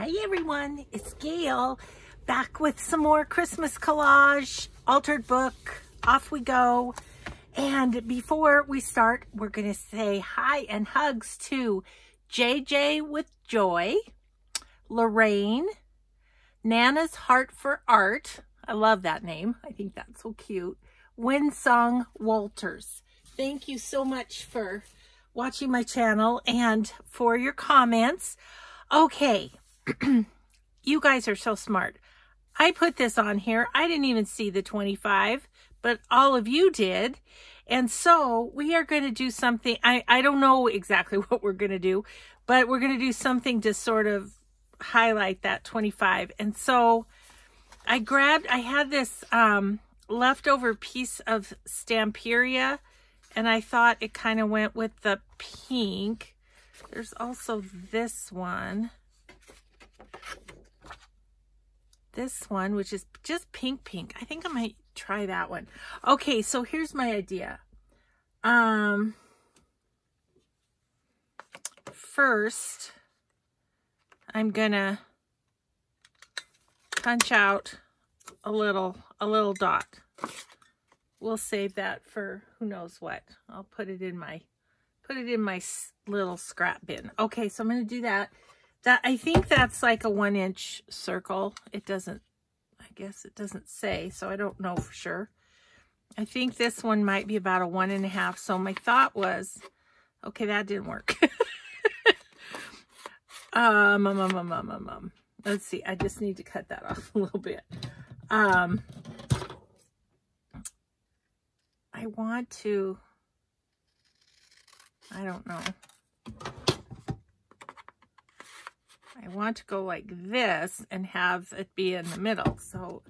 Hi everyone, it's Gayle back with some more Christmas collage, altered book, off we go. And before we start, we're gonna say hi and hugs to JJ with Joy, Lorraine, Nana's Heart for Art. I love that name. I think that's so cute. Winsong Walters. Thank you so much for watching my channel and for your comments. Okay, you guys are so smart. I put this on here. I didn't even see the 25, but all of you did. And so we are going to do something. I, I don't know exactly what we're going to do, but we're going to do something to sort of highlight that 25. And so I grabbed, I had this um, leftover piece of Stamperia and I thought it kind of went with the pink. There's also this one. This one, which is just pink pink. I think I might try that one. Okay, so here's my idea. Um, first, I'm gonna punch out a little, a little dot. We'll save that for who knows what. I'll put it in my put it in my little scrap bin. Okay, so I'm to do that. That I think that's like a one inch circle. It doesn't, I guess it doesn't say, so I don't know for sure. I think this one might be about a one and a half. So my thought was, okay, that didn't work. um, um, um, um, um, um, um. Let's see. I just need to cut that off a little bit. Um, I want to I don't know. I want to go like this and have it be in the middle. So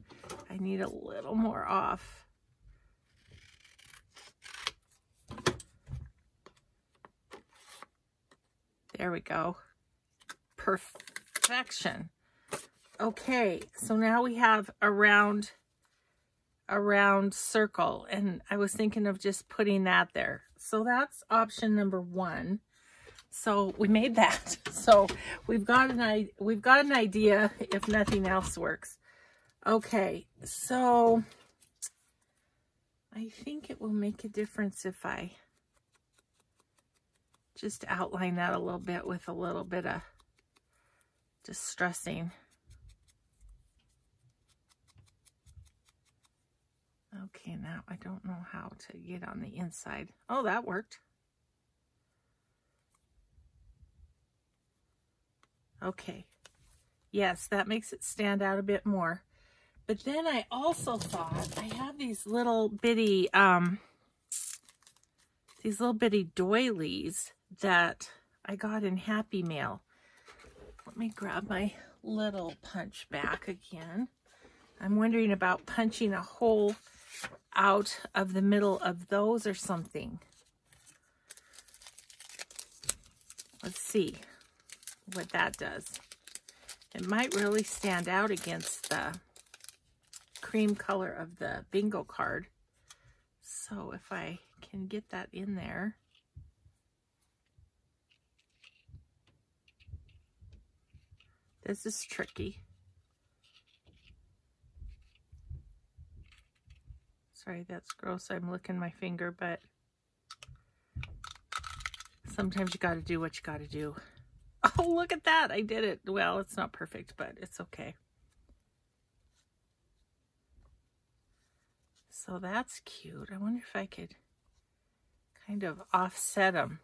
I need a little more off. There we go. Perfection. Okay, so now we have a round, a round circle. And I was thinking of just putting that there. So that's option number one. So we made that. So we've got an we've got an idea if nothing else works. Okay, so I think it will make a difference if I just outline that a little bit with a little bit of distressing. Okay, now I don't know how to get on the inside. Oh, that worked. Okay. Yes, that makes it stand out a bit more. But then I also thought I have these little bitty, um, these little bitty doilies that I got in Happy Mail. Let me grab my little punch back again. I'm wondering about punching a hole out of the middle of those or something. Let's see what that does. It might really stand out against the cream color of the bingo card. So if I can get that in there. This is tricky. Sorry, that's gross. I'm licking my finger, but sometimes you got to do what you got to do. Oh, look at that. I did it. Well, it's not perfect, but it's okay. So that's cute. I wonder if I could kind of offset them.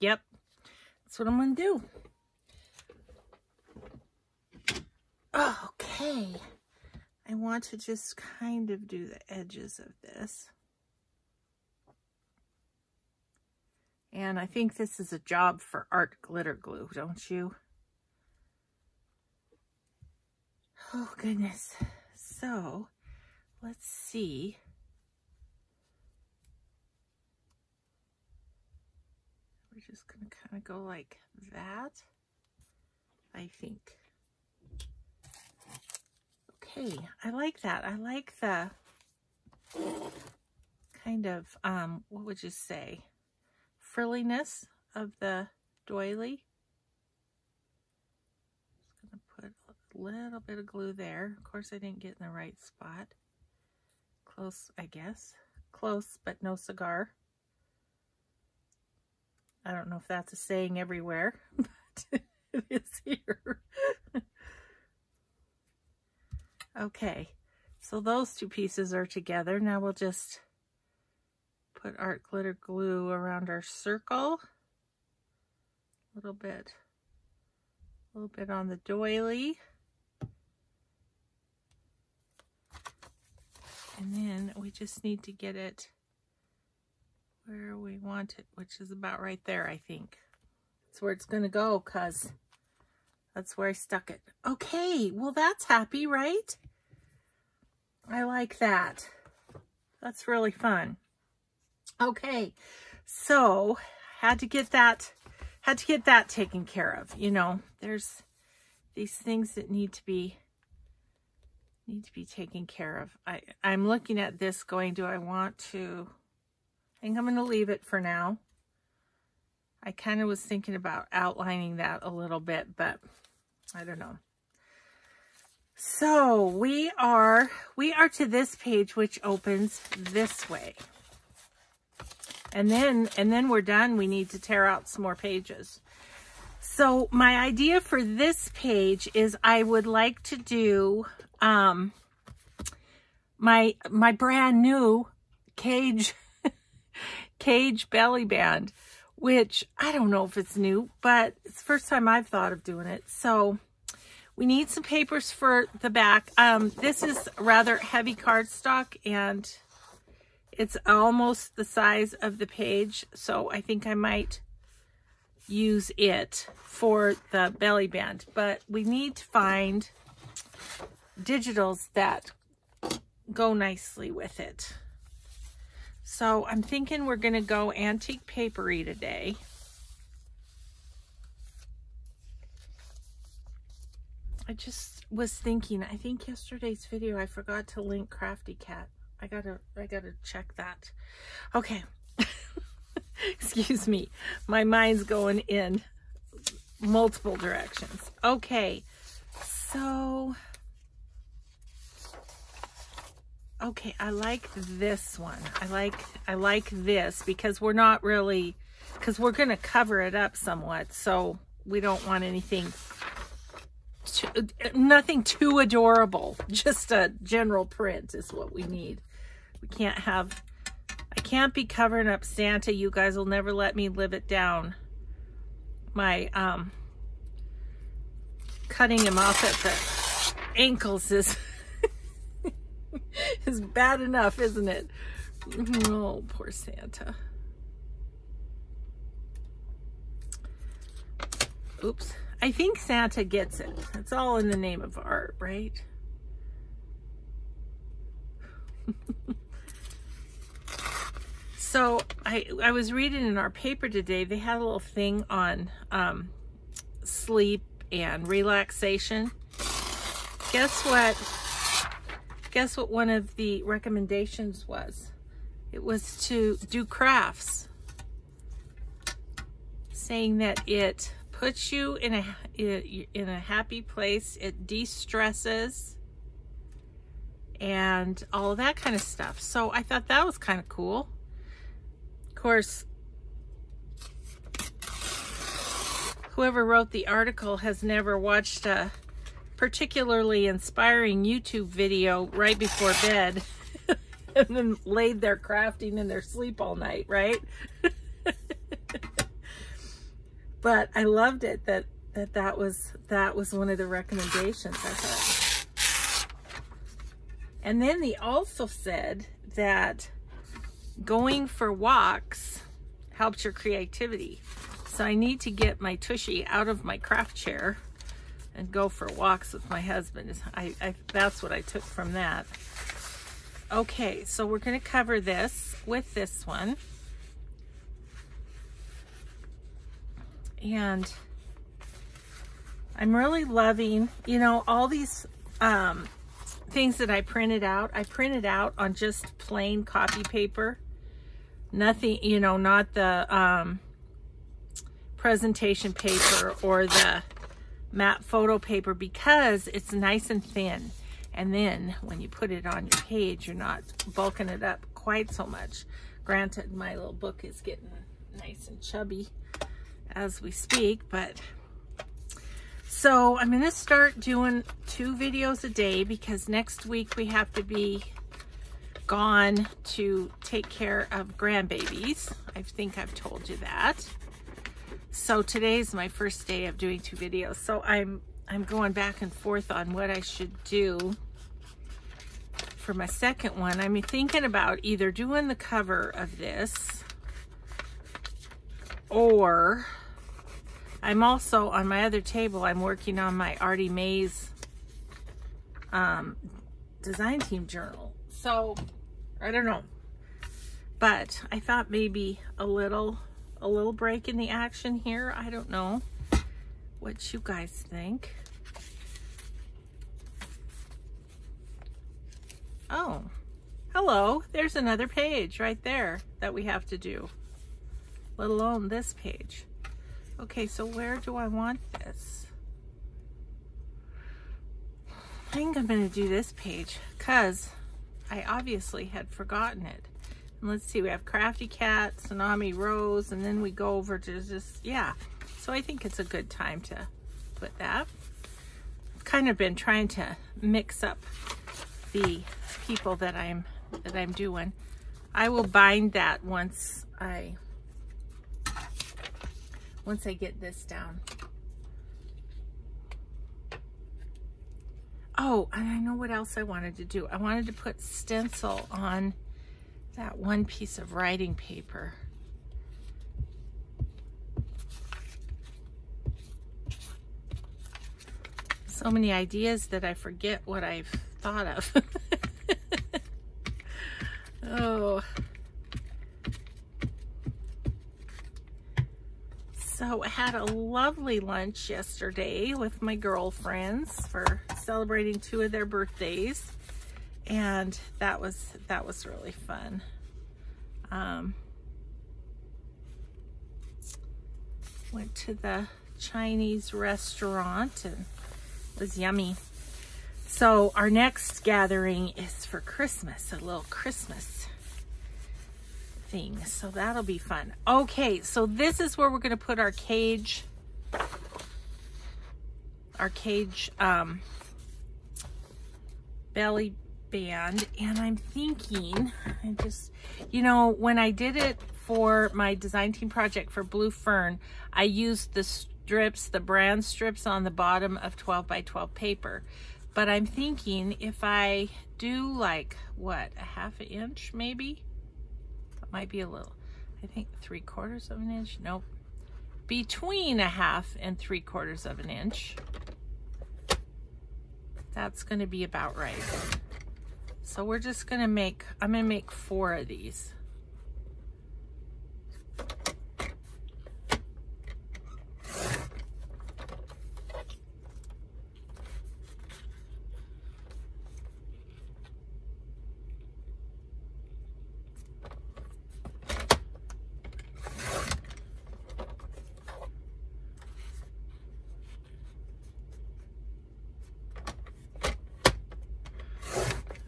Yep, that's what I'm going to do. Okay. I want to just kind of do the edges of this. And I think this is a job for art glitter glue, don't you? Oh, goodness. So, let's see. We're just going to kind of go like that, I think. Okay, I like that. I like the kind of, um, what would you say, frilliness of the doily. Just going to put a little bit of glue there. Of course, I didn't get in the right spot. Close, I guess. Close, but no cigar. I don't know if that's a saying everywhere, but it is here. okay, so those two pieces are together. Now we'll just put art glitter glue around our circle. A little bit, a little bit on the doily. And then we just need to get it where we want it, which is about right there, I think. That's where it's going to go because that's where I stuck it. Okay, well, that's happy, right? I like that. That's really fun. Okay, so had to get that, had to get that taken care of. You know, there's these things that need to be need to be taken care of. I, I'm looking at this going, do I want to, I think I'm going to leave it for now. I kind of was thinking about outlining that a little bit, but I don't know. So we are, we are to this page, which opens this way. And then, and then we're done. We need to tear out some more pages. So my idea for this page is I would like to do um, my, my brand new cage, cage belly band, which I don't know if it's new, but it's the first time I've thought of doing it. So we need some papers for the back. Um, this is rather heavy cardstock and it's almost the size of the page. So I think I might use it for the belly band, but we need to find digitals that go nicely with it. So I'm thinking we're going to go Antique Paperie today. I just was thinking, I think yesterday's video, I forgot to link Crafty Cat. I gotta, I gotta check that. Okay. Excuse me. My mind's going in multiple directions. Okay. So okay, I like this one. I like, I like this because we're not really, because we're going to cover it up somewhat. So we don't want anything, nothing too adorable. Just a general print is what we need. We can't have, I can't be covering up Santa. You guys will never let me live it down. My, um, cutting him off at the ankles is is bad enough, isn't it? Oh, poor Santa. Oops. I think Santa gets it. It's all in the name of art, right? so I, I was reading in our paper today, they had a little thing on um, sleep and relaxation. Guess what? guess what one of the recommendations was? It was to do crafts, saying that it puts you in a in a happy place, it de-stresses, and all that kind of stuff. So I thought that was kind of cool. Course, whoever wrote the article has never watched a particularly inspiring YouTube video right before bed and then laid there crafting in their sleep all night, right? but I loved it that, that that was that was one of the recommendations I thought. And then they also said that going for walks helps your creativity. So I need to get my tushy out of my craft chair and go for walks with my husband. I, I, that's what I took from that. Okay, so we're to cover this with this one. And I'm really loving, you know, all these um, things that I printed out. I printed out on just plain copy paper. Nothing, you know, not the um, presentation paper or the matte photo paper because it's nice and thin. And then when you put it on your page, you're not bulking it up quite so much. Granted, my little book is getting nice and chubby as we speak, but so I'm gonna start doing two videos a day because next week we have to be gone to take care of grandbabies. I think I've told you that. So today's my first day of doing two videos. So I'm I'm going back and forth on what I should do for my second one. I'm thinking about either doing the cover of this or I'm also, on my other table, I'm working on my Artie Mays um, design team journal. So, I don't know. But I thought maybe a little, a little break in the action here. I don't know what you guys think. Oh, hello. There's another page right there that we have to do, let alone this page. Okay, so where do I want this? I think I'm going to do this page because I obviously had forgotten it. And let's see, we have Crafty Cat, Tsunami Rose, and then we go over to just, yeah. So I think it's a good time to put that. I've kind of been trying to mix up the people that I'm that I'm doing. I will bind that once I once I get this down. Oh, and I know what else I wanted to do. I wanted to put stencil on that one piece of writing paper. So many ideas that I forget what I've thought of. oh. So I had a lovely lunch yesterday with my girlfriends for celebrating two of their birthdays. And that was, that was really fun. Um, went to the Chinese restaurant and it was yummy. So our next gathering is for Christmas, a little Christmas thing. So that'll be fun. Okay, so this is where we're going to put our cage, our cage um, belly band. And I'm thinking, I just, you know, when I did it for my design team project for Blue Fern, I used the strips, the brand strips on the bottom of 12 by 12 paper. But I'm thinking if I do like, what, a half an inch maybe? That might be a little, I think three quarters of an inch. Nope. Between a half and three quarters of an inch. That's going to be about right. So we're just going to make, I'm going to make four of these.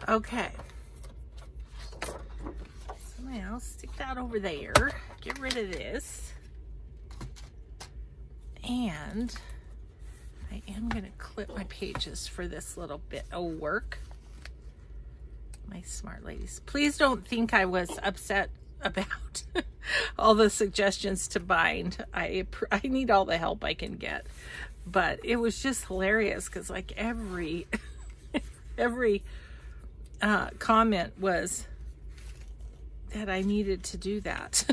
Okay. So now stick that over there. Get rid of this. And I am going to clip my pages for this little bit of work. My smart ladies. Please don't think I was upset about all the suggestions to bind. I, I need all the help I can get. But it was just hilarious because like every, every uh, comment was that I needed to do that.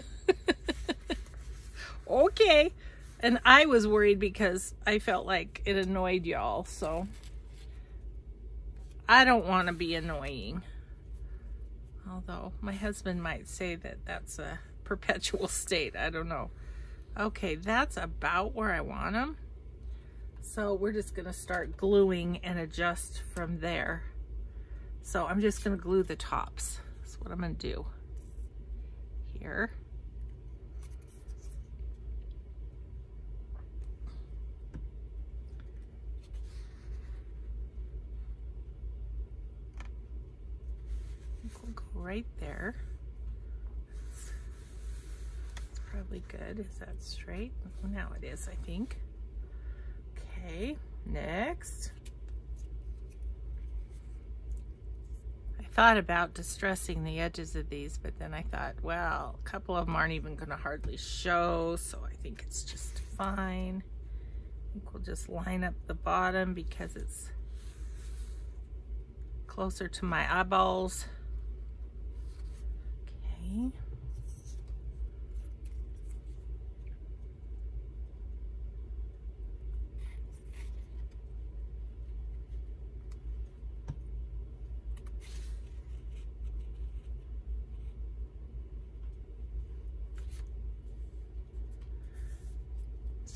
okay. And I was worried because I felt like it annoyed y'all. So I don't want to be annoying. Although my husband might say that that's a perpetual state. I don't know. Okay, that's about where I want them. So we're just going to start gluing and adjust from there. So I'm just gonna glue the tops. That's what I'm gonna do here. Right there. It's probably good. Is that straight? Now it is, I think. Okay, next. Thought about distressing the edges of these, but then I thought, well, a couple of them aren't even going to hardly show, so I think it's just fine. I think we'll just line up the bottom because it's closer to my eyeballs. Okay.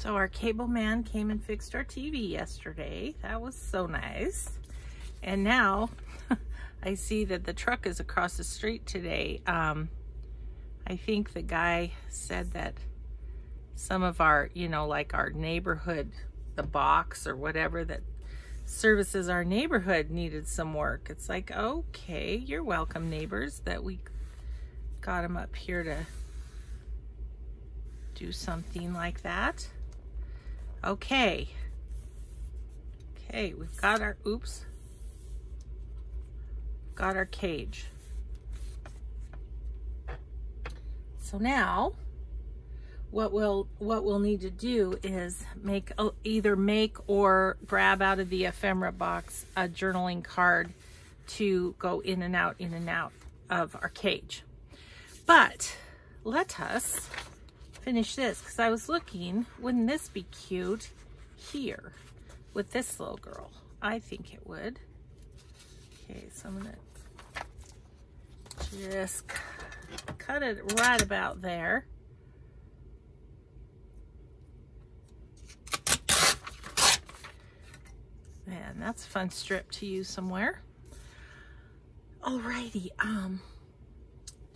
So our cable man came and fixed our TV yesterday. That was so nice. And now I see that the truck is across the street today. Um, I think the guy said that some of our, you know, like our neighborhood, the box or whatever that services our neighborhood needed some work. It's like, okay, you're welcome neighbors that we got them up here to do something like that. Okay. Okay, we've got our, oops. Got our cage. So now, what we'll, what we'll need to do is make, uh, either make or grab out of the ephemera box a journaling card to go in and out, in and out of our cage. But let us finish this because I was looking, wouldn't this be cute here with this little girl? I think it would. Okay, so I'm gonna just cut it right about there. Man, that's a fun strip to use somewhere. Alrighty, um,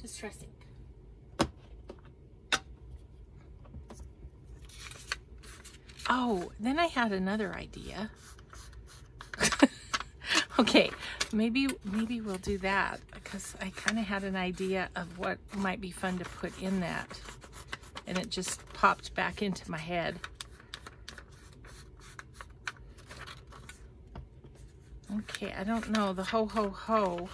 just distressing. Oh, then I had another idea. okay, maybe maybe we'll do that because I kind of had an idea of what might be fun to put in that. And it just popped back into my head. Okay, I don't know. The ho ho ho.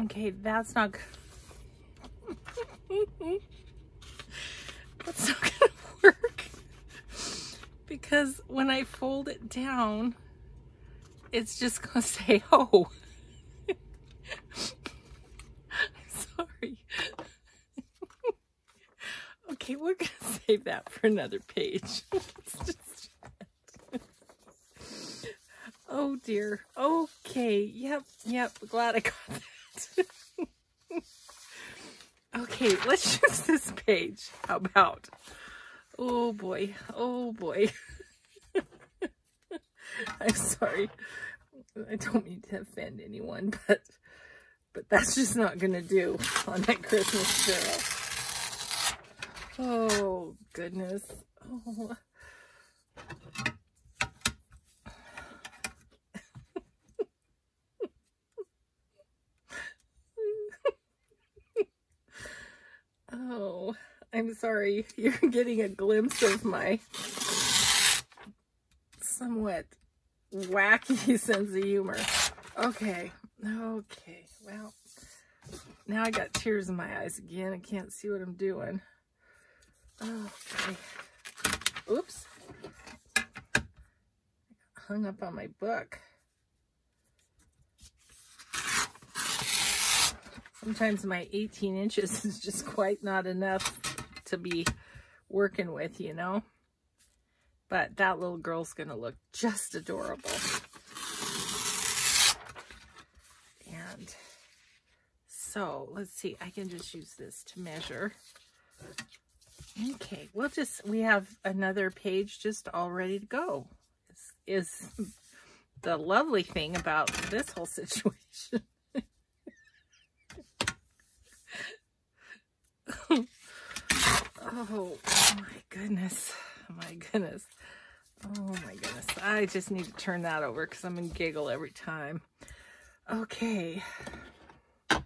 Okay, that's not good. That's not gonna work. Because when I fold it down, it's just gonna say, oh. sorry. okay, we're gonna save that for another page. oh dear. Okay, yep, yep, glad I got that. Okay, let's use this page. How about? Oh boy, oh boy. I'm sorry. I don't mean to offend anyone, but but that's just not gonna do on that Christmas Carol. Oh goodness. Oh. Oh, I'm sorry. You're getting a glimpse of my somewhat wacky sense of humor. Okay. Okay. Well, now I got tears in my eyes again. I can't see what I'm doing. Okay. Oops. Hung up on my book. Sometimes my 18 inches is just quite not enough to be working with, you know. But that little girl's going to look just adorable. And so, let's see. I can just use this to measure. Okay, we'll just, we have another page just all ready to go. Is, is the lovely thing about this whole situation. Oh, oh my goodness. My goodness. Oh my goodness. I just need to turn that over because I'm going to giggle every time. Okay. Now,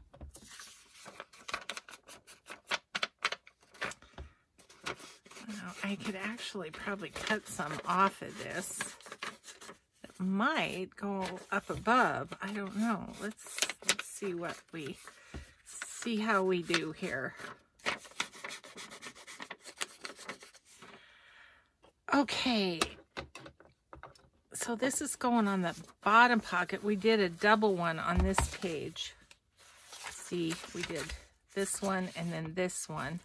I could actually probably cut some off of this. It might go up above. I don't know. Let's, let's see what we, see how we do here. Okay, so this is going on the bottom pocket. We did a double one on this page. See, we did this one and then this one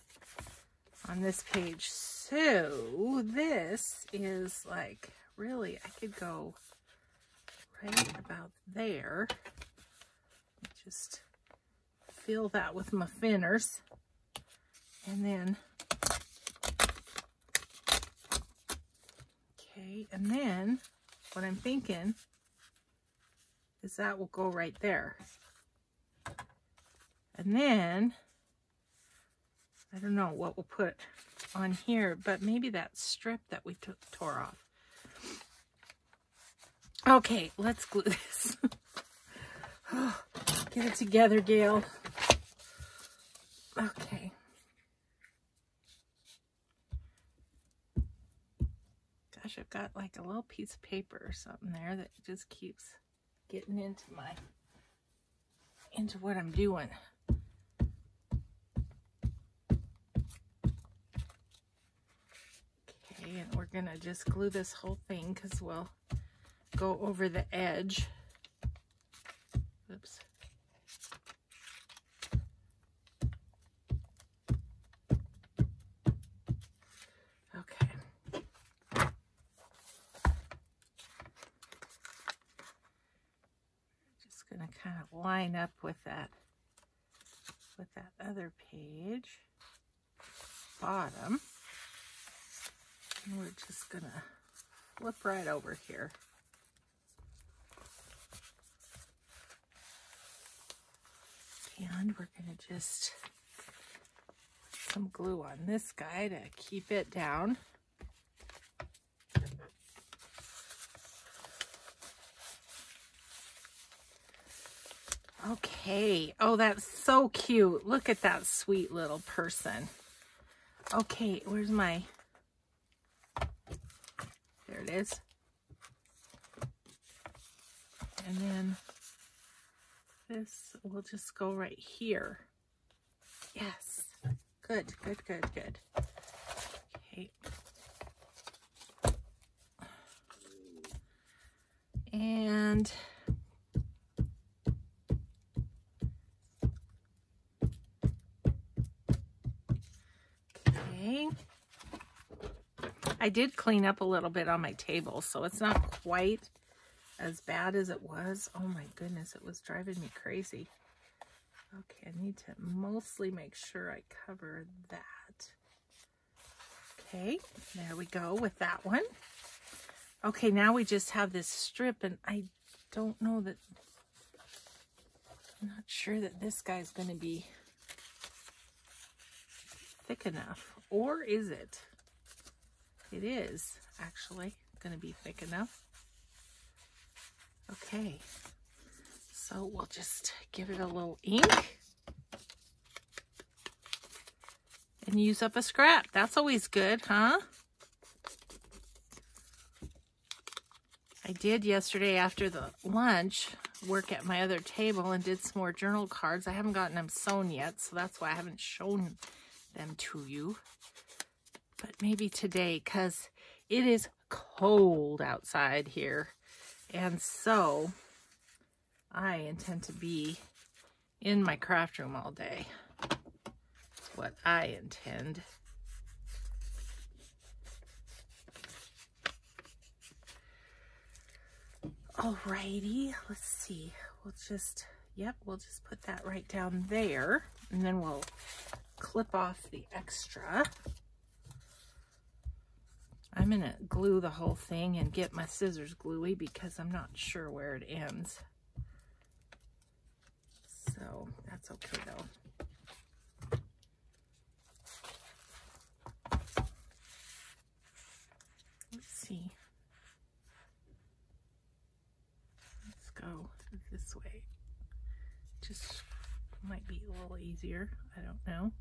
on this page. So this is like, really, I could go right about there. Just fill that with my finners. And then Okay, and then what I'm thinking is that will go right there. And then, I don't know what we'll put on here, but maybe that strip that we tore off. Okay, let's glue this. Get it together, Gayle. Okay. Gosh, I've got like a little piece of paper or something there that just keeps getting into my, into what I'm doing. Okay, and we're gonna just glue this whole thing because we'll go over the edge. Oops. kind of line up with that with that other page bottom. And we're just gonna flip right over here. And we're gonna just some glue on this guy to keep it down Okay. Oh, that's so cute. Look at that sweet little person. Okay, where's my... There it is. And then this will just go right here. Yes. Good, good, good, good. Okay. And... I did clean up a little bit on my table, so it's not quite as bad as it was. Oh my goodness, it was driving me crazy. Okay, I need to mostly make sure I cover that. Okay, there we go with that one. Okay, now we just have this strip, and I don't know that, I'm not sure that this guy's going to be thick enough. Or is it? It is actually going to be thick enough. Okay, so we'll just give it a little ink and use up a scrap. That's always good, huh? I did yesterday after the lunch work at my other table and did some more journal cards. I haven't gotten them sewn yet, so that's why I haven't shown them to you but maybe today because it is cold outside here. And so I intend to be in my craft room all day. What I intend. Alrighty, let's see. We'll just, yep, we'll just put that right down there. And then we'll clip off the extra. I'm going to glue the whole thing and get my scissors gluey because I'm not sure where it ends. So that's okay though. Let's see. Let's go this way. Just might be a little easier. I don't know.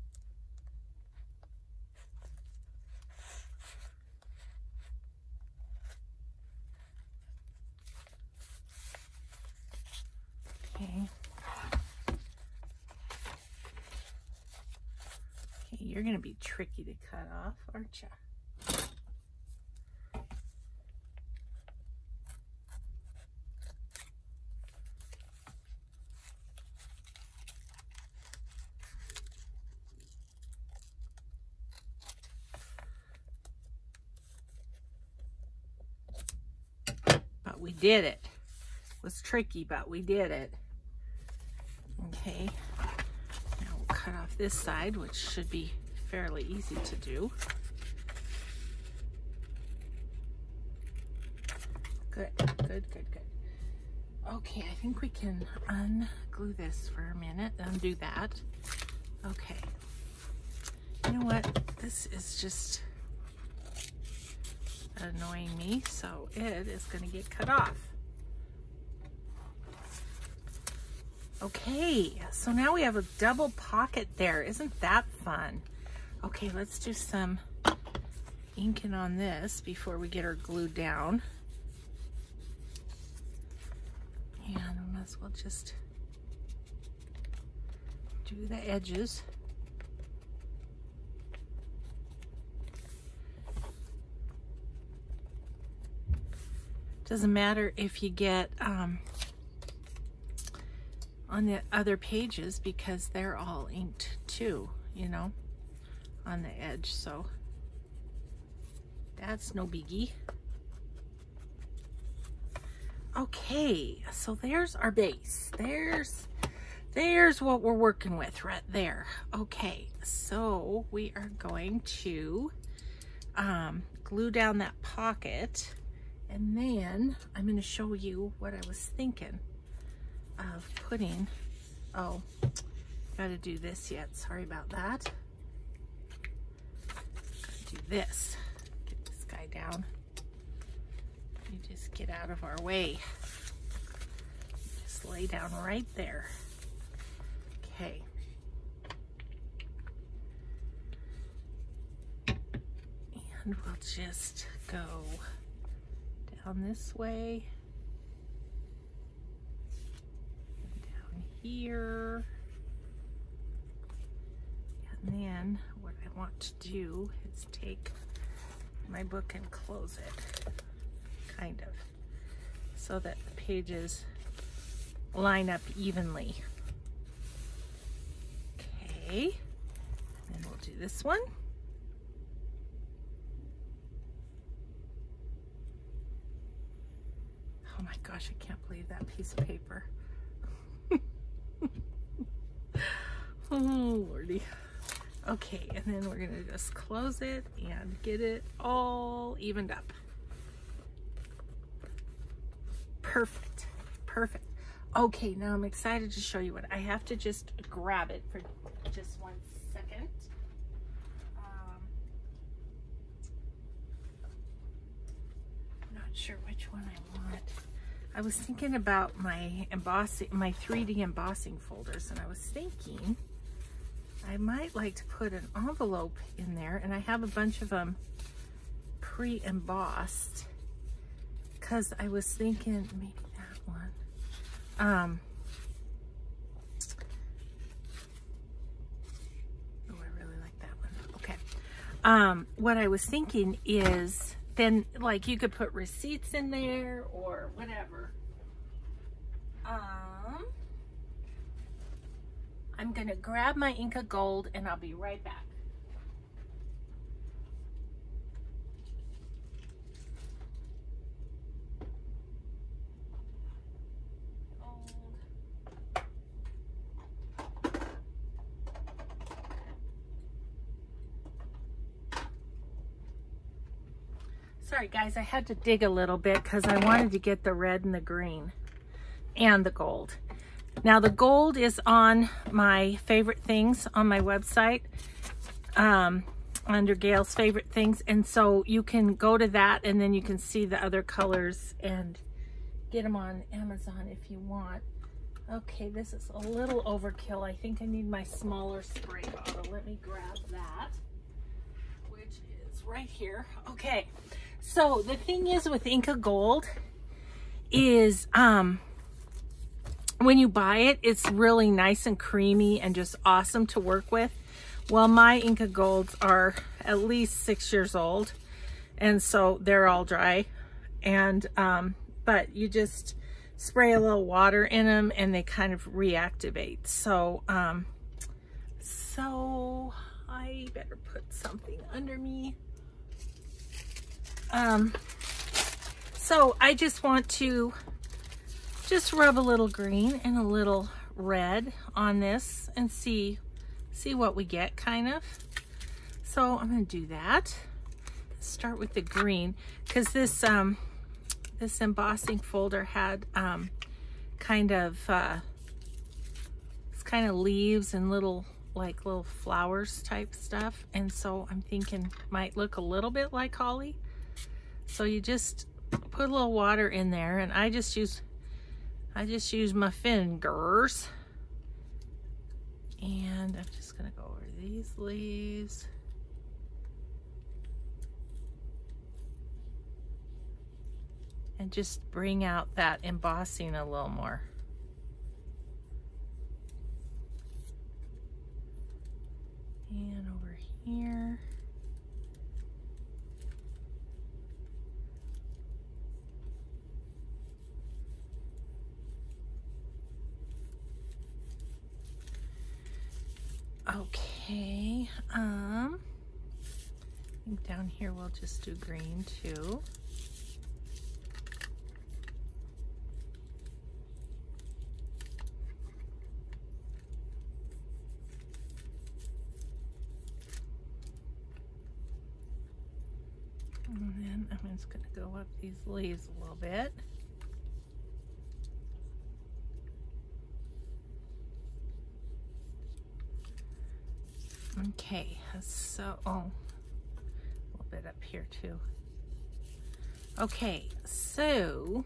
Okay. Okay, you're going to be tricky to cut off, aren't you? But we did it. It was tricky, but we did it. Okay, now we'll cut off this side, which should be fairly easy to do. Good, good, good, good. Okay, I think we can unglue this for a minute, undo that. Okay. You know what? This is just annoying me, so it is gonna get cut off. Okay, so now we have a double pocket there. Isn't that fun? Okay, let's do some inking on this before we get her glued down. And we might as well just do the edges. Doesn't matter if you get um, on the other pages because they're all inked too, you know, on the edge. So that's no biggie. Okay, so there's our base. There's there's what we're working with right there. Okay, so we are going to um, glue down that pocket and then I'm going to show you what I was thinking of putting, oh, got to do this yet. Sorry about that. Gotta do this. Get this guy down. You just get out of our way. Just lay down right there. Okay. And we'll just go down this way. Down here. And then what I want to do is take my book and close it, kind of, so that the pages line up evenly. Okay, and we'll do this one. Oh my gosh, I can't believe that piece of paper. Oh, Lordy. Okay, and then we're gonna just close it and get it all evened up. Perfect, perfect. Okay, now I'm excited to show you what. I have to just grab it for just one second. Um, not sure which one I want. I was thinking about my embossing, my 3D embossing folders, and I was thinking I might like to put an envelope in there, and I have a bunch of them pre-embossed, because I was thinking maybe that one. Um, oh, I really like that one. Okay. Um, what I was thinking is then like you could put receipts in there or whatever. Um, I'm gonna grab my Inka Gold and I'll be right back. Sorry guys, I had to dig a little bit because I wanted to get the red and the green and the gold. Now the gold is on my favorite things on my website um, under Gayle's favorite things. And so you can go to that and then you can see the other colors and get them on Amazon if you want. Okay, this is a little overkill. I think I need my smaller spray bottle. Let me grab that, which is right here. Okay, so the thing is with Inka Gold is um, when you buy it, it's really nice and creamy and just awesome to work with. Well, my Inka Golds are at least six years old, and so they're all dry. And, um, but you just, spray a little water in them and they kind of reactivate. So, um, so I better put something under me. Um, so I just want to just rub a little green and a little red on this and see, see what we get kind of. So I'm to do that. Start with the green because this, um, this embossing folder had um, kind of uh, it's kind of leaves and little like little flowers type stuff and so I'm thinking might look a little bit like holly so you just put a little water in there and I just use I just use my fingers and I'm just gonna go over these leaves and just bring out that embossing a little more. And over here. Okay, um, down here we'll just do green too. And then I'm just going to go up these leaves a little bit. Okay, so, oh, a little bit up here too. Okay, so,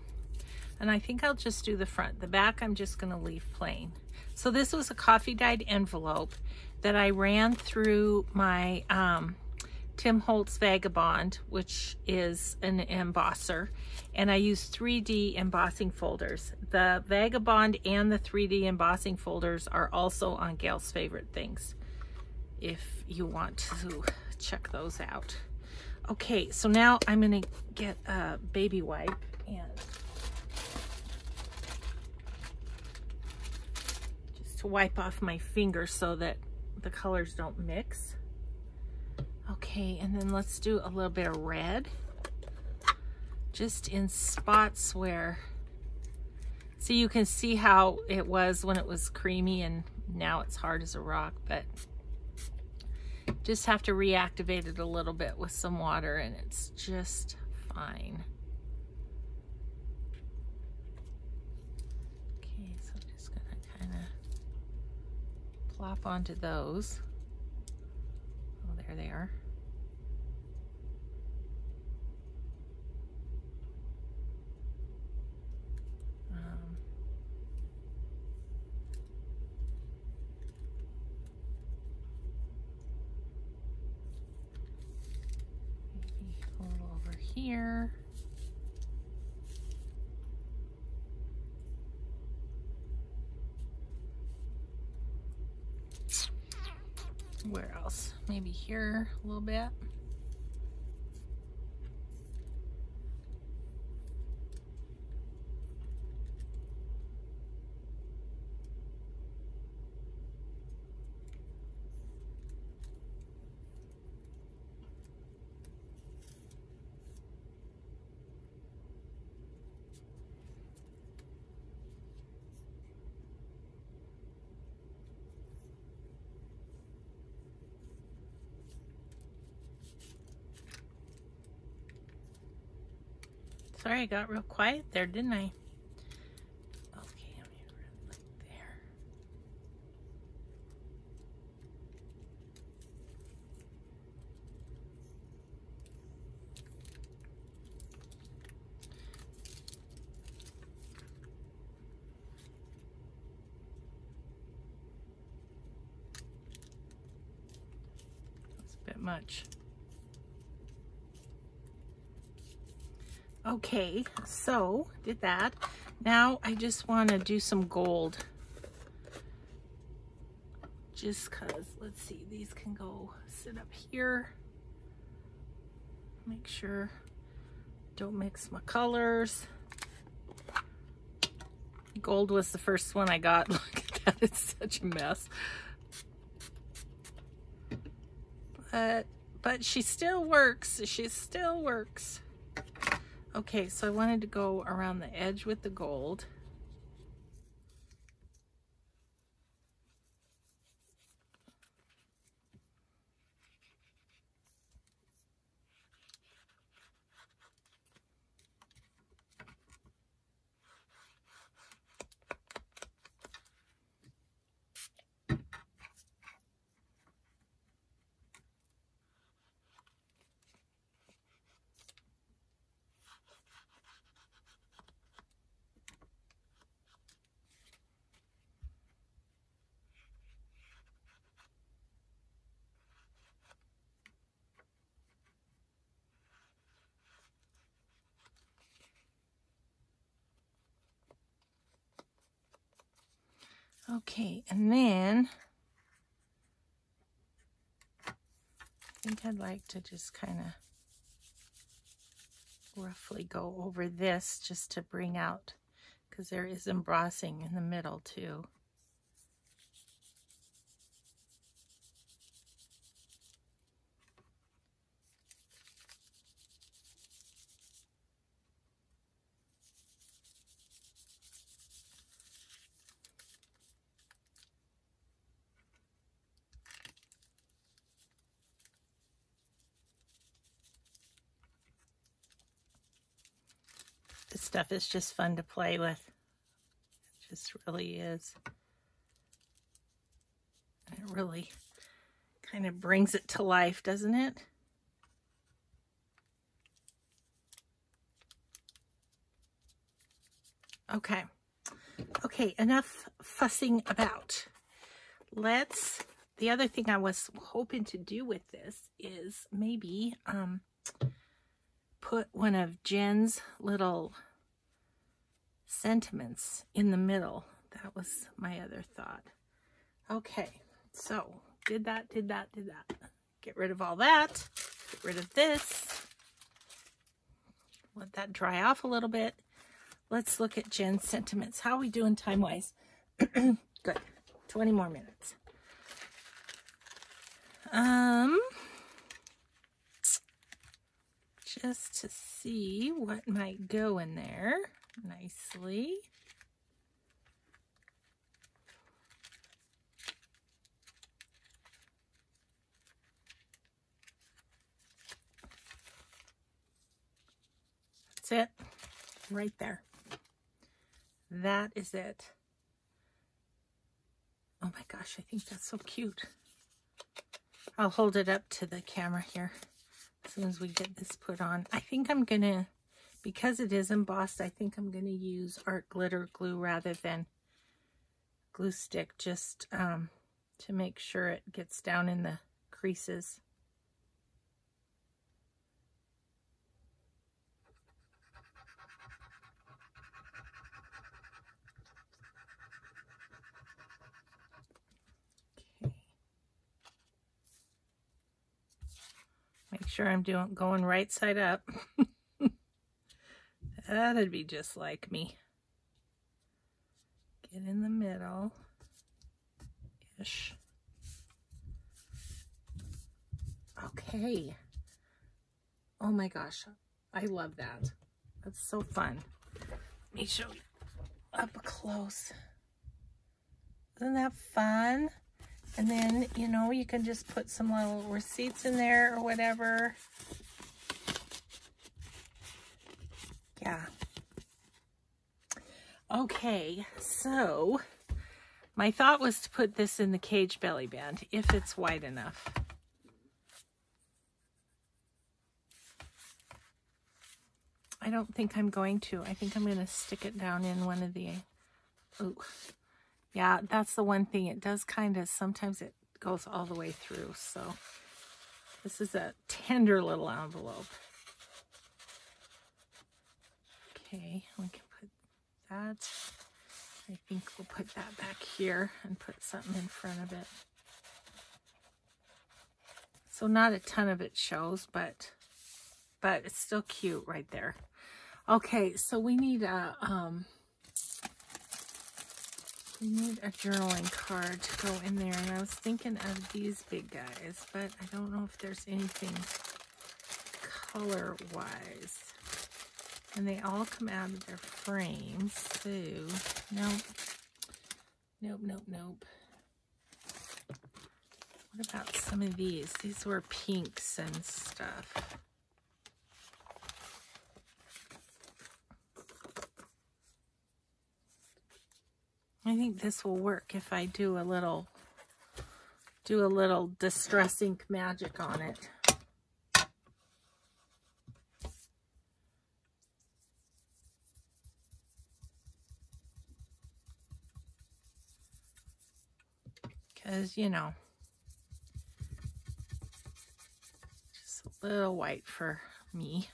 and I think I'll just do the front. The back I'm just gonna leave plain. So this was a coffee dyed envelope that I ran through my um, Tim Holtz Vagabond, which is an embosser, and I use 3D embossing folders. The Vagabond and the 3D embossing folders are also on Gayle's Favorite Things, if you want to check those out. Okay, so now I'm gonna get a baby wipe and just to wipe off my fingers so that the colors don't mix. Okay, and then let's do a little bit of red. Just in spots where, so you can see how it was when it was creamy and now it's hard as a rock, but just have to reactivate it a little bit with some water and it's just fine. Okay, so I'm just gonna kind of plop onto those. Oh, there they are. Here. Where else? Maybe here a little bit. Sorry, I got real quiet there, didn't I? Okay, I'm gonna right there. That's a bit much. Okay, so did that. Now I just want to do some gold. Just cause, let's see, these can go sit up here. Make sure don't mix my colors. Gold was the first one I got. Look at that, it's such a mess. But, but she still works. She still works. Okay, so I wanted to go around the edge with the gold. Okay, and then I think I'd like to just kind of roughly go over this just to bring out, because there is embossing in the middle too. This stuff is just fun to play with. It just really is. It really kind of brings it to life, doesn't it? Okay. Okay, enough fussing about. Let's, the other thing I was hoping to do with this is maybe um, put one of Jen's little sentiments in the middle. That was my other thought. Okay, so did that, did that, did that. Get rid of all that. Get rid of this. Let that dry off a little bit. Let's look at Jen's sentiments. How are we doing time-wise? Good. 20 more minutes. Um, just to see what might go in there nicely. That's it, right there. That is it. Oh my gosh, I think that's so cute. I'll hold it up to the camera here as soon as we get this put on. I think I'm going to, because it is embossed, I think I'm going to use art glitter glue rather than glue stick just um, to make sure it gets down in the creases. Make sure I'm doing going right side up. That'd be just like me. Get in the middle. Ish. Okay. Oh my gosh. I love that. That's so fun. Let me show you up close. Isn't that fun? And then, you know, you can just put some little receipts in there or whatever. Yeah. Okay, so my thought was to put this in the cage belly band if it's wide enough. I don't think I'm going to. I think I'm going to stick it down in one of the... Ooh. Yeah, that's the one thing. It does kind of, sometimes it goes all the way through. So This is a tender little envelope. Okay, we can put that. I think we'll put that back here and put something in front of it. So not a ton of it shows, but but it's still cute right there. Okay, so we need a um we need a journaling card to go in there. And I was thinking of these big guys, but I don't know if there's anything color-wise. And they all come out of their frames. So, nope. Nope, nope, nope. What about some of these? These were pinks and stuff. I think this will work if I do a little do a little distress ink magic on it. Because, you know, just a little white for me.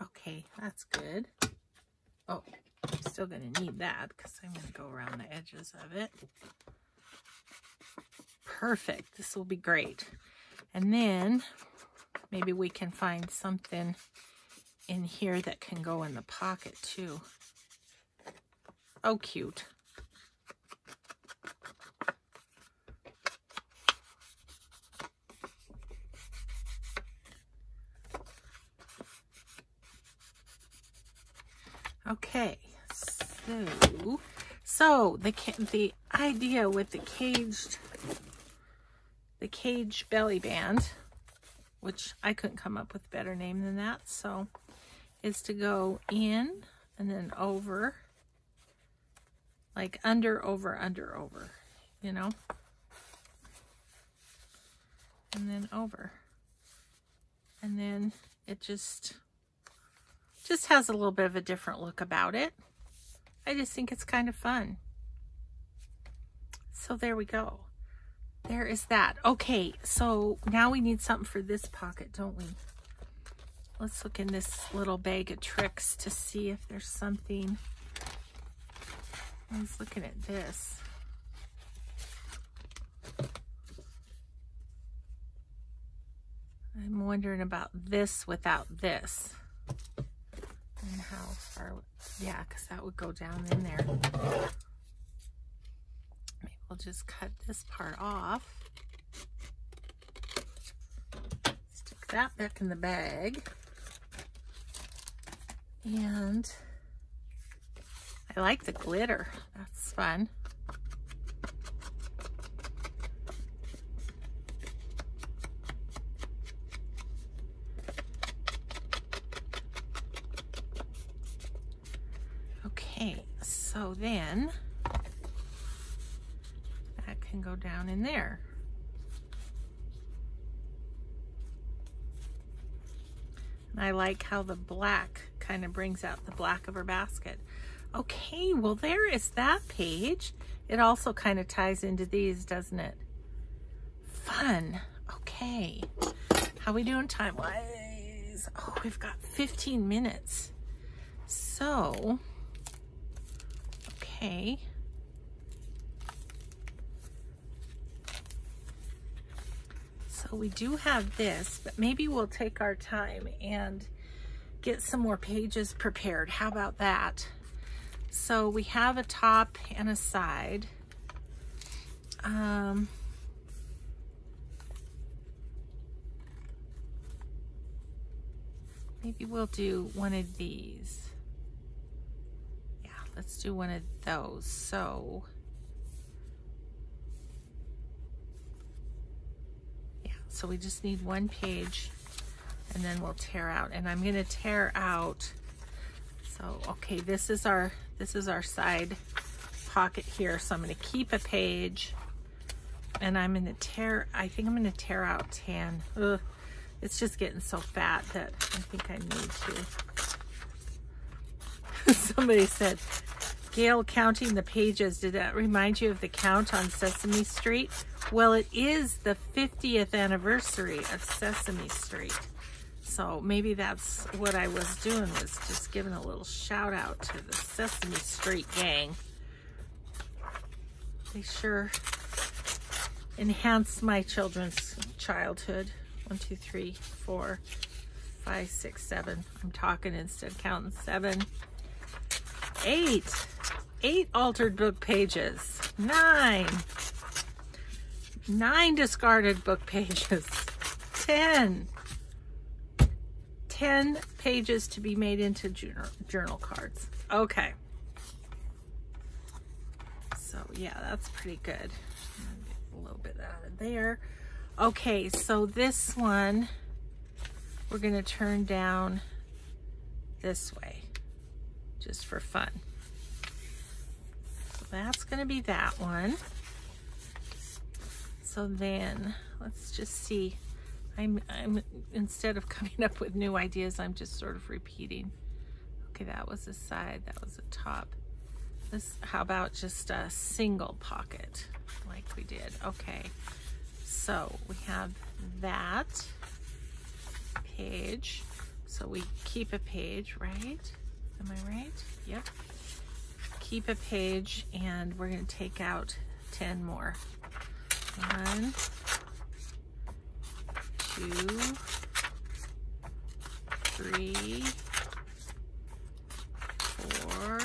Okay, that's good. Oh, I'm still going to need that because I'm going to go around the edges of it. Perfect. This will be great. And then maybe we can find something in here that can go in the pocket too. Oh, cute. Okay, so, so the the idea with the caged, the cage belly band, which I couldn't come up with a better name than that, so, is to go in and then over, like under, over, under, over, you know? And then over. And then it just just has a little bit of a different look about it. I just think it's kind of fun. So there we go. There is that. Okay, so now we need something for this pocket, don't we? Let's look in this little bag of tricks to see if there's something. I was looking at this. I'm wondering about this without this and how far, yeah, because that would go down in there. Maybe we'll just cut this part off. Stick that back in the bag. And I like the glitter. That's fun. So then that can go down in there. And I like how the black kind of brings out the black of her basket. Okay, well there is that page. It also kind of ties into these, doesn't it? Fun. Okay. How we doing time-wise? Oh, we've got 15 minutes. So, okay. So we do have this, but maybe we'll take our time and get some more pages prepared. How about that? So we have a top and a side. Um, maybe we'll do one of these let's do one of those. So, yeah, so we just need one page and then we'll tear out. And I'm gonna tear out, so, okay, this is our, this is our side pocket here. So I'm gonna keep a page and I'm gonna tear, I think I'm gonna tear out 10. Ugh, it's just getting so fat that I think I need to. Somebody said, Gayle counting the pages, did that remind you of the count on Sesame Street? Well, it is the 50th anniversary of Sesame Street. So maybe that's what I was doing was just giving a little shout out to the Sesame Street gang. They sure enhanced my children's childhood. One, two, three, four, five, six, seven. I'm talking instead of counting seven, eight, eight altered book pages, nine, nine discarded book pages, 10, 10 pages to be made into journal, journal cards. Okay. So yeah, that's pretty good. A little bit out of there. Okay, so this one, we're gonna turn down this way, just for fun. So that's gonna be that one. So then let's just see. I'm, I'm instead of coming up with new ideas, I'm just sort of repeating. Okay, that was the side, that was the top. This, how about just a single pocket like we did? Okay, so we have that page. So we keep a page, right? Am I right? Yep. Keep a page and we're gonna take out 10 more. One, two, three, four,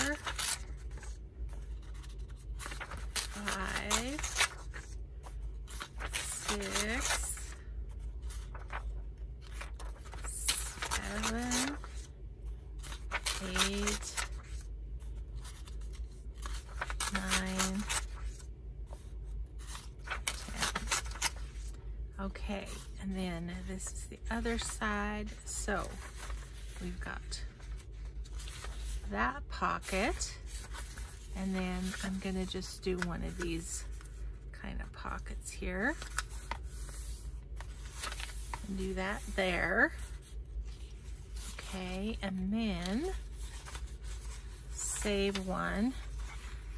five, six, seven, eight, nine, Okay, and then this is the other side. So we've got that pocket, and then I'm gonna just do one of these kind of pockets here. And do that there. Okay, and then save one.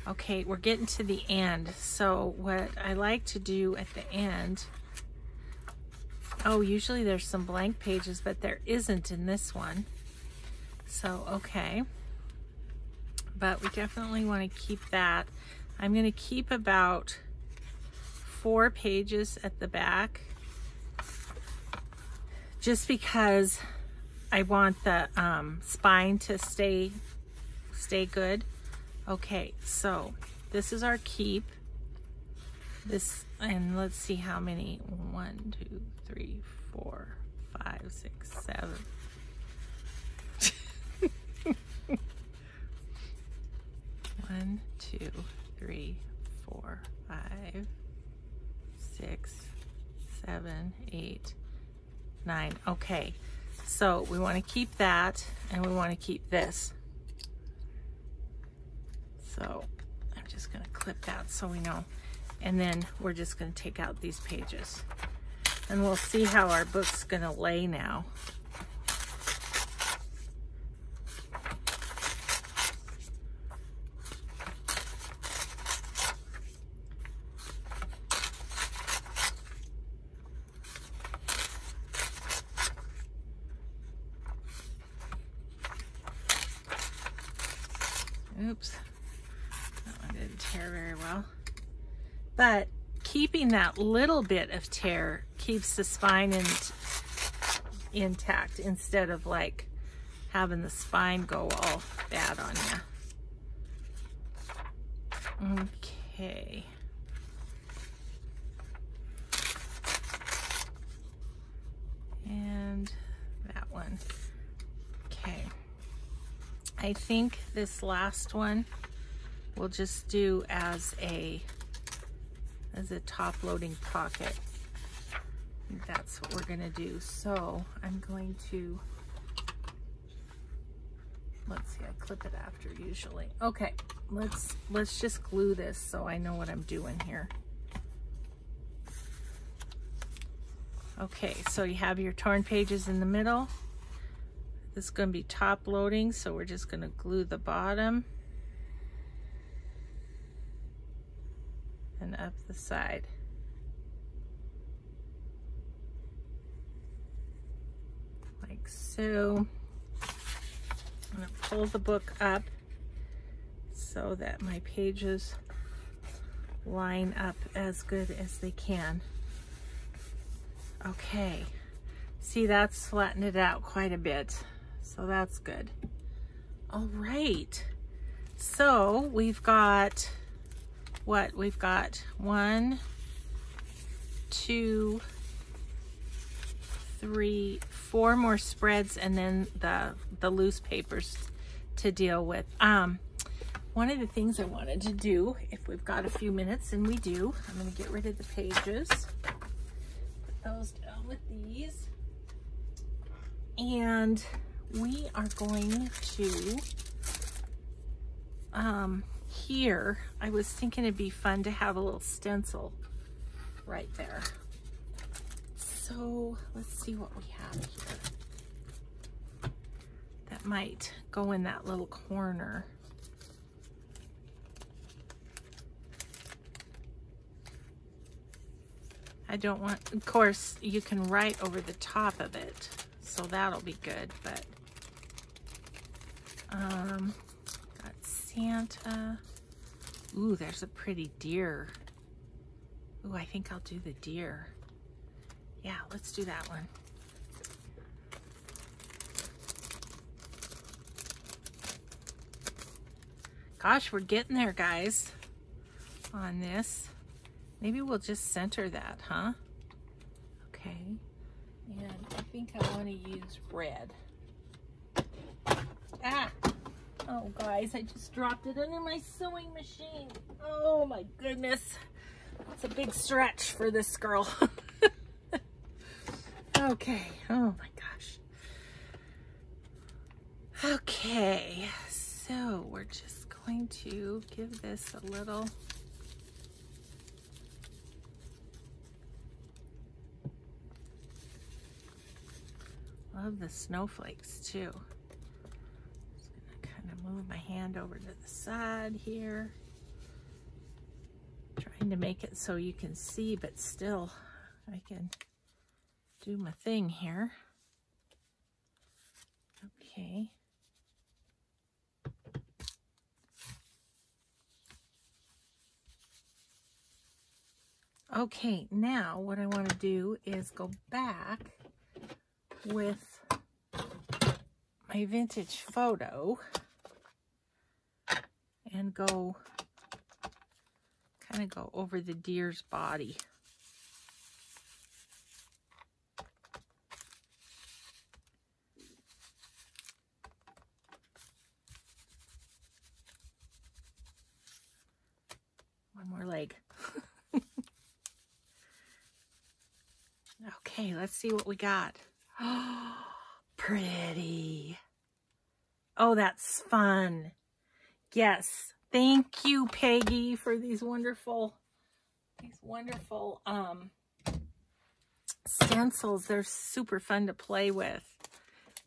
Okay, we're getting to the end. So what I like to do at the end Oh, usually there's some blank pages, but there isn't in this one. So, okay. But we definitely want to keep that. I'm going to keep about four pages at the back just because I want the um, spine to stay stay good. Okay, so this is our keep. This, and let's see how many. One, two, three, four, five, six, seven. One, two, three, four, five, six, seven, eight, nine. Okay, so we want to keep that and we want to keep this. So I'm just going to clip that so we know. And then we're just going to take out these pages. And we'll see how our book's gonna lay now. Oops, that one didn't tear very well. But that little bit of tear keeps the spine in, intact instead of like having the spine go all bad on you. Okay. And that one. Okay. I think this last one we'll just do as a as a top loading pocket that's what we're gonna do. So I'm going to, let's see, I clip it after usually. Okay, let's, let's just glue this so I know what I'm doing here. Okay, so you have your torn pages in the middle. This is gonna be top loading, so we're just gonna glue the bottom and up the side. Like so. I'm gonna pull the book up so that my pages line up as good as they can. Okay, see that's flattened it out quite a bit, so that's good. All right, so we've got what? We've got one, two, three, four more spreads and then the, the loose papers to deal with. Um, one of the things I wanted to do, if we've got a few minutes, and we do, I'm going to get rid of the pages. Put those down with these. And we are going to, um, here, I was thinking it'd be fun to have a little stencil right there. So let's see what we have here. That might go in that little corner. I don't want, of course, you can write over the top of it, so that'll be good, but, um, got Santa. Ooh, there's a pretty deer. Ooh, I think I'll do the deer. Yeah, let's do that one. Gosh, we're getting there, guys, on this. Maybe we'll just center that, huh? Okay. And I think I want to use red. Ah! Oh, guys, I just dropped it under my sewing machine. Oh, my goodness. That's a big stretch for this girl. Okay. Oh my gosh. Okay. So we're just going to give this a little Love the snowflakes too. Just gonna kind of move my hand over to the side here. Trying to make it so you can see, but still I can do my thing here. Okay. Okay, now what I want to do is go back with my vintage photo and go kind of go over the deer's body. One more leg. okay, let's see what we got. Oh, pretty. Oh, that's fun. Yes. Thank you, Peggy, for these wonderful, these wonderful um, stencils. They're super fun to play with.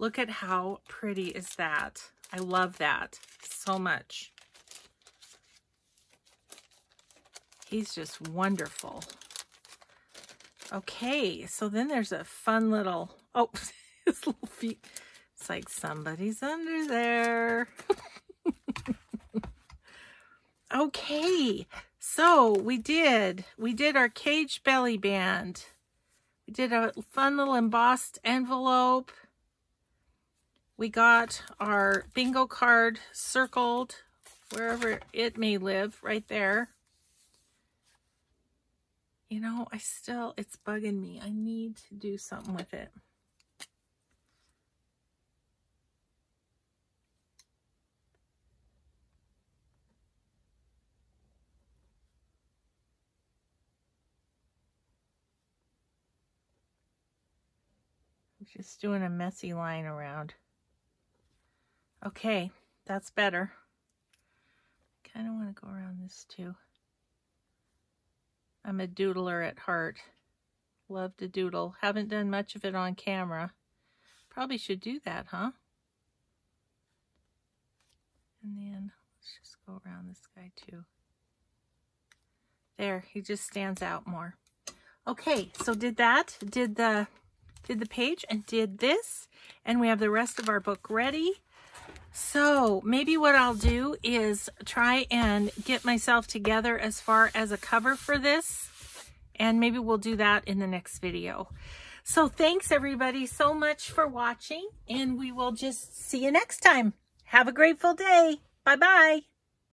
Look at how pretty is that. I love that so much. He's just wonderful. Okay, so then there's a fun little, oh, his little feet. It's like somebody's under there. okay, so we did, we did our cage belly band. We did a fun little embossed envelope. We got our bingo card circled wherever it may live right there you know, I still, it's bugging me. I need to do something with it. Just doing a messy line around. Okay, that's better. I kind of want to go around this too. I'm a doodler at heart. Love to doodle. Haven't done much of it on camera. Probably should do that, huh? And then let's just go around this guy too. There, he just stands out more. Okay, so did that. Did the did the page and did this. And we have the rest of our book ready. So maybe what I'll do is try and get myself together as far as a cover for this. And maybe we'll do that in the next video. So thanks everybody so much for watching and we will just see you next time. Have a grateful day. Bye-bye.